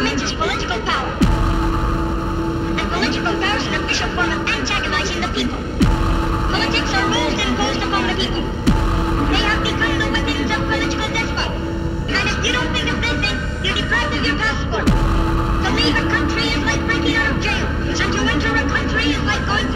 government is political power. And political power is an official form of antagonizing the people. Politics are rules imposed upon the people. They have become the weapons of political despot. And if you don't think of this, then you're deprived of your passport. To leave a country is like breaking out of jail. And to enter a country is like going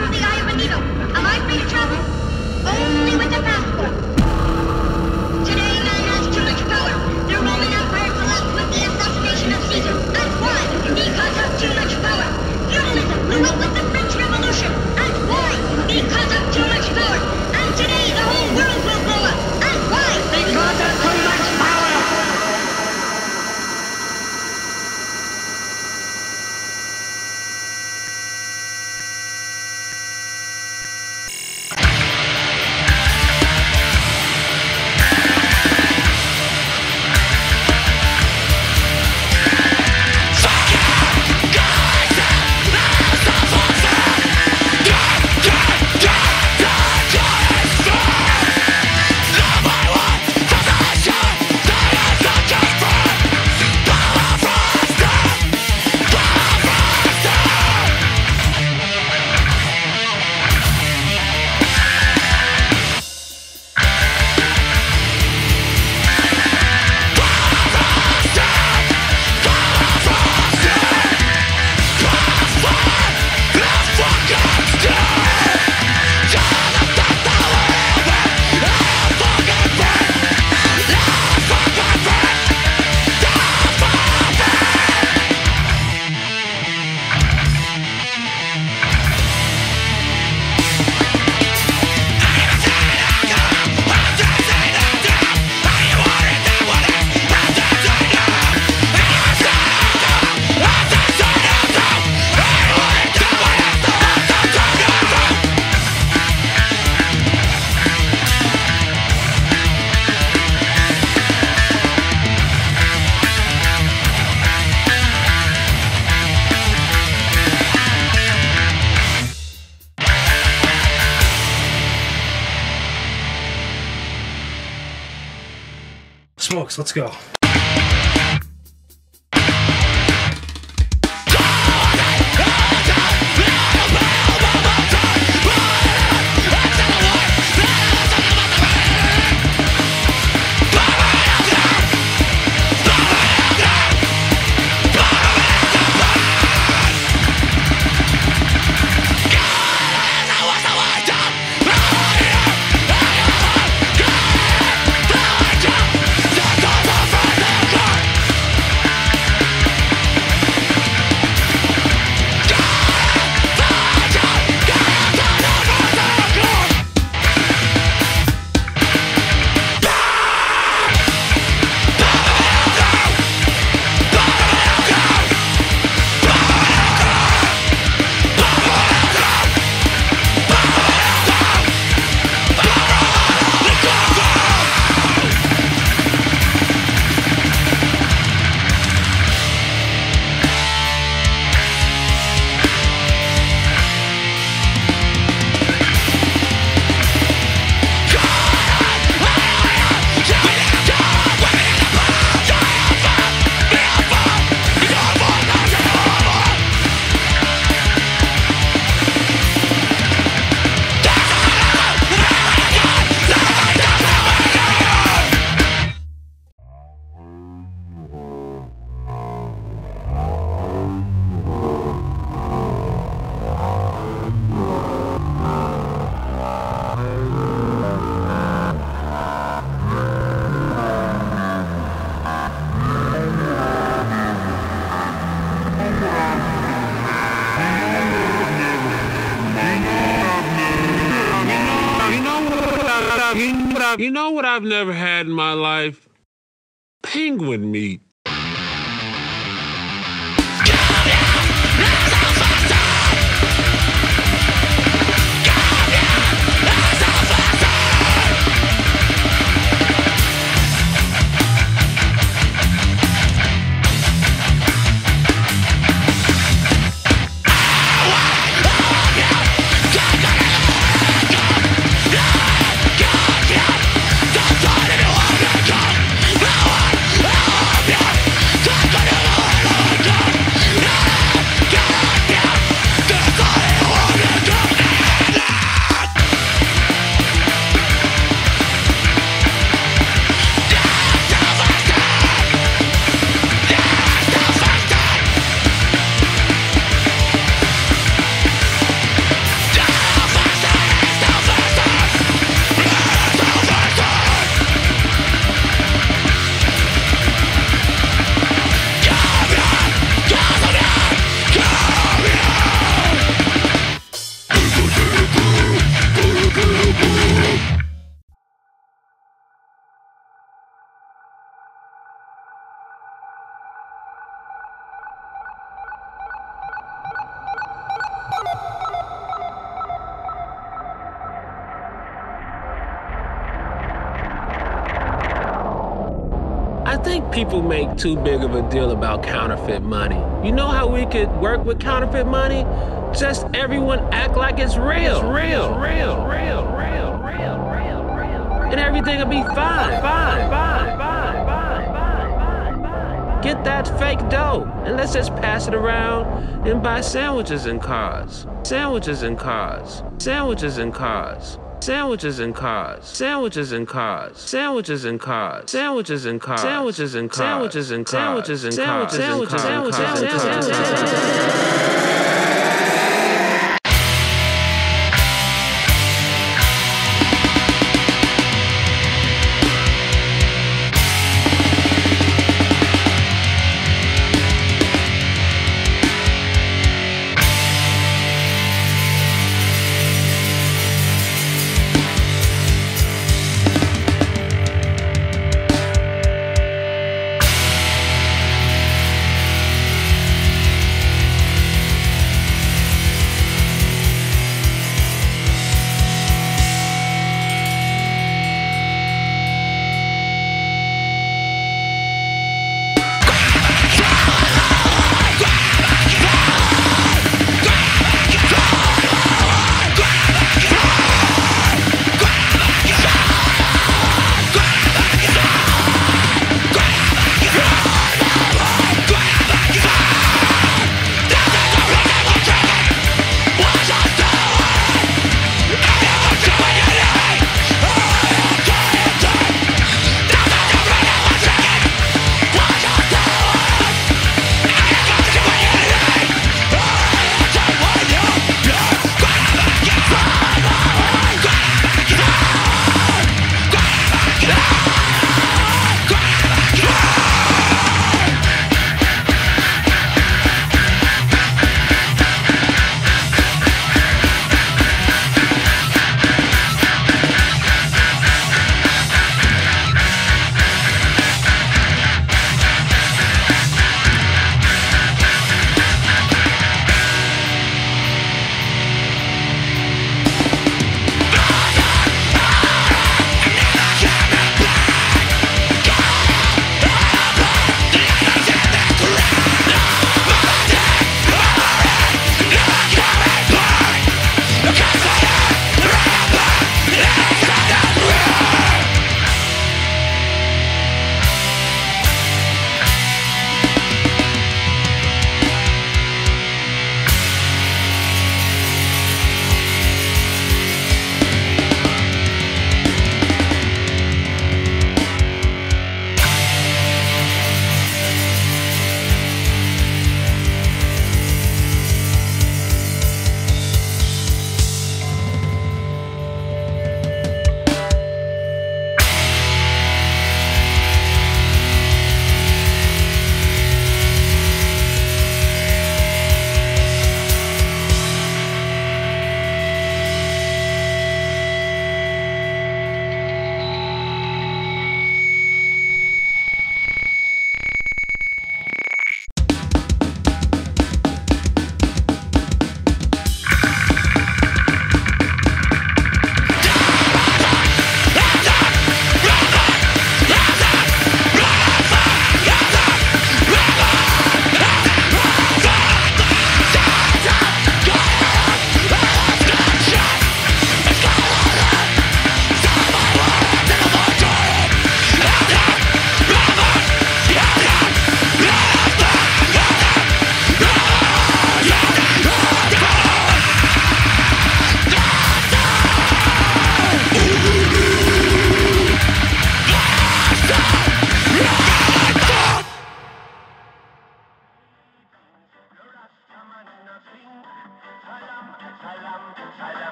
Smokes, let's go. You know what? I, you know what I've never had in my life? Penguin meat. People make too big of a deal about counterfeit money. You know how we could work with counterfeit money? Just everyone act like it's real. It's real, real, real, real, real, real, real. And everything will be fine, fine, fine, fine, fine, fine, fine. Get that fake dough and let's just pass it around and buy sandwiches and cars. Sandwiches and cars. Sandwiches and cars. Sandwiches and cars. Sandwiches and cars. Sandwiches and cars. Sandwiches and cars. Sandwiches and cars. Sandwiches and cars. Sandwiches and cars. Sandwiches and cars. Sandwiches and cars.